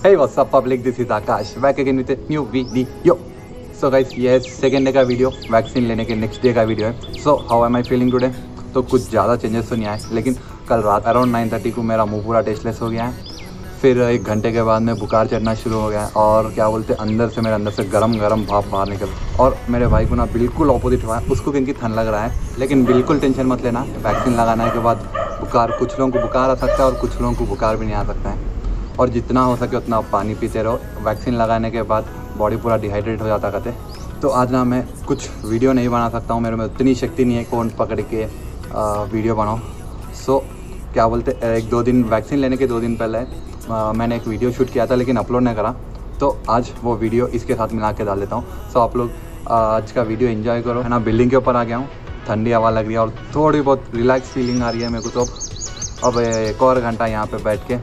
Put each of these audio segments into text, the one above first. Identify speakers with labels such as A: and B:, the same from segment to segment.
A: Hey, what's up, public? This is Akash. Back again with a new video. So guys, ये है second day का video vaccine लेने के next day का video है so how am I feeling today तो कुछ ज़्यादा चेंजेस तो नहीं आए लेकिन कल रात अराउंड नाइन थर्टी को मेरा मुँह पूरा टेस्टलेस हो गया है। फिर एक घंटे के बाद में बुखार चढ़ना शुरू हो गया है और क्या बोलते हैं अंदर से मेरे अंदर से गरम गरम भाप बाहर निकल। और मेरे भाई को ना बिल्कुल ऑपोजिट हुआ है। उसको क्योंकि ठंड लग रहा है लेकिन बिल्कुल टेंशन मत लेना। वैक्सीन लगाने के बाद बुखार कुछ लोगों को बुखार आ सकता है और कुछ लोगों को बुखार भी नहीं आ सकता है। और जितना हो सके उतना पानी पीते रहो। वैक्सीन लगाने के बाद बॉडी पूरा डिहाइड्रेट हो जाता कहते। तो आज ना मैं कुछ वीडियो नहीं बना सकता हूँ मेरे में उतनी शक्ति नहीं है कौन पकड़ के आ, वीडियो बनाओ सो क्या बोलते एक दो दिन वैक्सीन लेने के दो दिन पहले आ, मैंने एक वीडियो शूट किया था लेकिन अपलोड नहीं करा। तो आज वो वीडियो इसके साथ मिला के डाल देता हूँ। सो आप लोग आज का वीडियो एंजॉय करो। है ना बिल्डिंग के ऊपर आ गया हूँ। ठंडी हवा लग रही है और थोड़ी बहुत रिलैक्स फीलिंग आ रही है मेरे को तो। अब एक और घंटा यहाँ पे बैठ के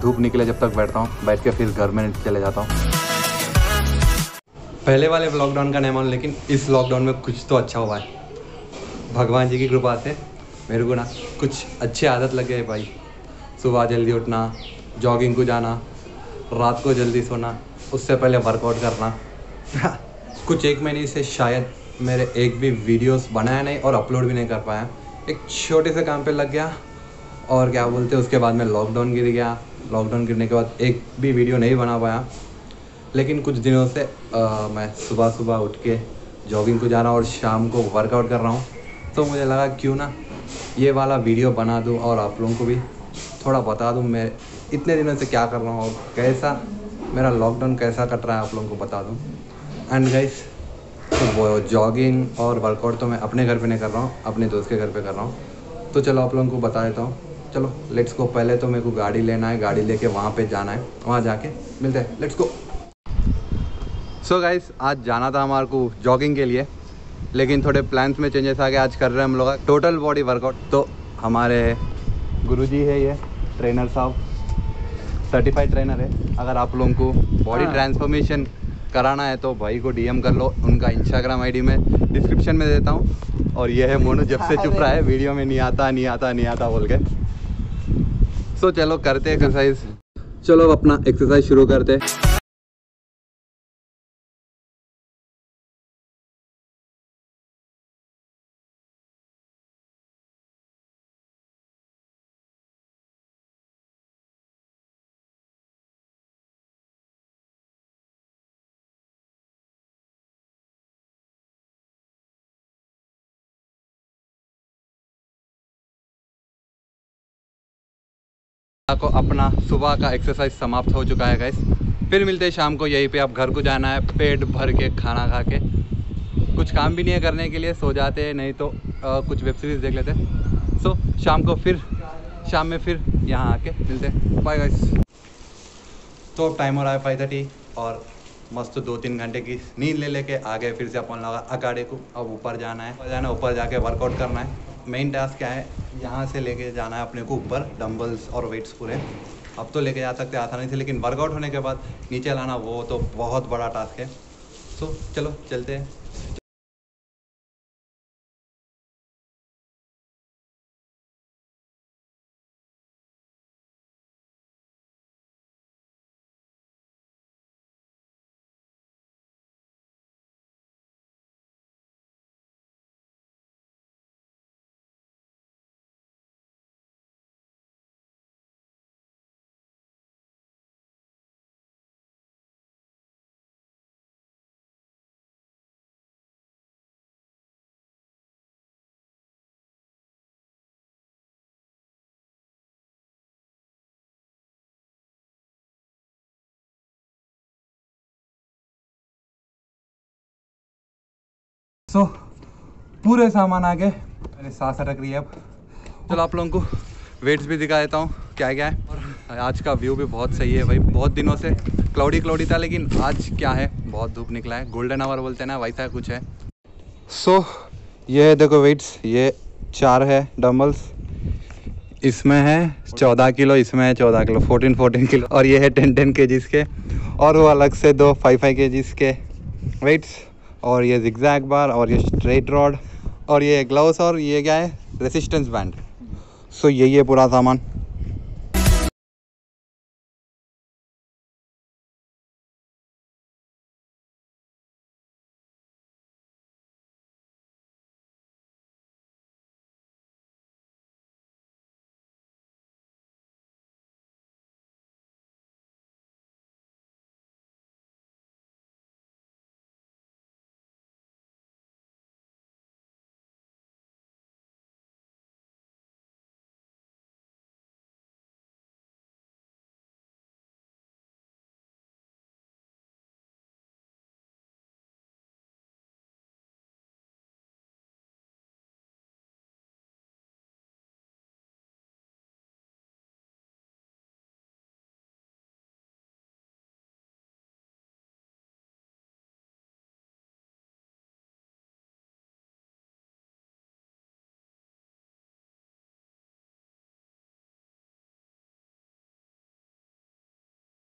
A: धूप निकले जब तक बैठता हूँ, बैठ के फिर घर में चले जाता हूँ। पहले वाले लॉकडाउन का नहीं मालूम, लेकिन इस लॉकडाउन में कुछ तो अच्छा हुआ है। भगवान जी की कृपा से, मेरे को ना कुछ अच्छी आदत लग गए भाई। सुबह जल्दी उठना जॉगिंग को जाना, रात को जल्दी सोना, उससे पहले वर्कआउट करना। कुछ एक महीने से शायद मेरे एक भी वीडियोस बनाया नहीं और अपलोड भी नहीं कर पाया। एक छोटे से काम पे लग गया, और क्या बोलते उसके बाद में लॉकडाउन गिर गया। लॉकडाउन गिरने के बाद एक भी वीडियो नहीं बना पाया। लेकिन कुछ दिनों से आ, मैं सुबह सुबह उठ के जॉगिंग को जा रहा हूँ और शाम को वर्कआउट कर रहा हूँ। तो मुझे लगा क्यों ना ये वाला वीडियो बना दूँ और आप लोगों को भी थोड़ा बता दूँ मैं इतने दिनों से क्या कर रहा हूँ और कैसा मेरा लॉकडाउन कैसा कट रहा है आप लोगों को बता दूँ? एंड गाइस वो जॉगिंग और वर्कआउट तो मैं अपने घर पे नहीं कर रहा हूँ अपने दोस्त के घर पे कर रहा हूँ। तो चलो आप लोगों को बता देता हूँ। चलो लेट्स को पहले तो मेरे को गाड़ी लेना है गाड़ी लेके वहाँ पे जाना है। वहाँ जाके मिलते हैं। लेट्स गो सो गाइस आज जाना था हमारे को जॉगिंग के लिए लेकिन थोड़े प्लान्स में चेंजेस आ गए। आज कर रहे हैं हम लोग टोटल बॉडी वर्कआउट तो हमारे गुरुजी है ये ट्रेनर साहब। सर्टिफाइड ट्रेनर है। अगर आप लोगों को बॉडी ट्रांसफॉर्मेशन कराना है तो भाई को डीएम कर लो। उनका इंस्टाग्राम आईडी में डिस्क्रिप्शन में देता हूँ। और ये है मोनू जब से चुप रहा है वीडियो में नहीं आता नहीं आता नहीं आता बोल के। सो so, चलो करते एक्सरसाइज चलो अब अपना एक्सरसाइज शुरू करते को अपना सुबह का एक्सरसाइज समाप्त हो चुका है गैस फिर मिलते हैं शाम को यहीं पे आप घर को जाना है पेट भर के खाना खा के। कुछ काम भी नहीं है करने के लिए सो जाते हैं नहीं तो आ, कुछ वेब सीरीज़ देख लेते सो शाम को फिर शाम में फिर यहाँ आके मिलते हैं। बाय गाइस तो टाइम हो रहा है फाइव थर्टी और मस्त दो तीन घंटे की नींद ले लेके आ गए फिर से अपन लगा अकाड़े को अब ऊपर जाना है। जाना ऊपर जाके वर्कआउट करना है। मेन टास्क क्या है? यहाँ से लेके जाना है अपने को ऊपर डम्बल्स और वेट्स पूरे। अब तो लेके जा सकते आसानी से लेकिन वर्कआउट होने के बाद नीचे लाना वो तो बहुत बड़ा टास्क है। सो चलो, चलते हैं। सो पूरे सामान आ गए मेरे सांस अटक रही है अब। चलो आप लोगों को वेट्स भी दिखा देता हूँ क्या क्या है। और आज का व्यू भी बहुत सही है भाई बहुत दिनों से क्लाउडी क्लाउडी था लेकिन आज क्या है बहुत धूप निकला है। गोल्डन आवर बोलते हैं ना वैसा कुछ है। सो so, ये देखो वेट्स ये चार है डम्बल्स इसमें है चौदह किलो इसमें है चौदह किलो फोर्टीन फोर्टीन किलो। और ये है टेन टेन के के। और वो अलग से दो फाइव फाइव के के। वेट्स और ये जिग्जैग बार और ये स्ट्रेट रॉड और ये ग्लव्स और ये क्या है? रेसिस्टेंस बैंड सो so, यही है पूरा सामान।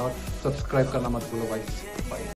A: और सब्सक्राइब करना मत भूलो भाई। बाय